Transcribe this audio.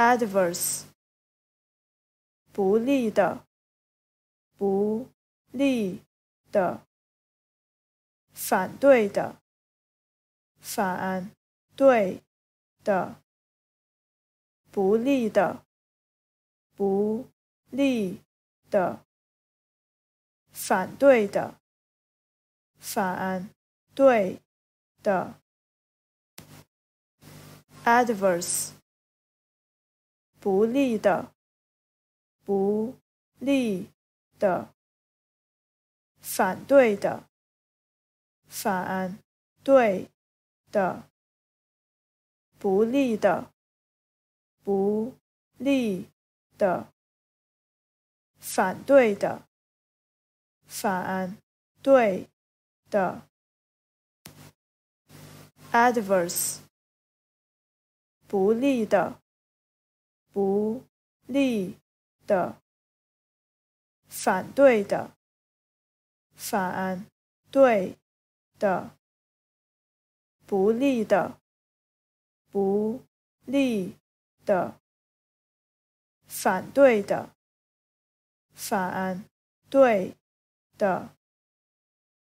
adverse，不利的，不利的，反对的，反对的，不利的，不利的，反对的，反对的，adverse。不利的，不利的，反对的，反对的，不利的，不利的，反对的，反对的，adverse，不利的。不利的，反对的，反对的，不利的，不利的，反对的，反对的。